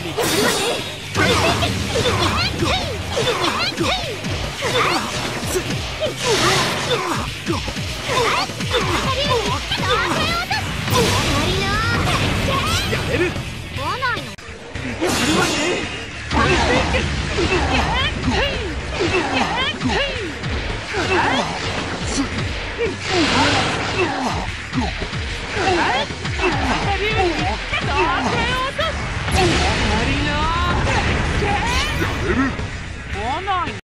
やれる。